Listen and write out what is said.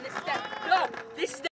on this step.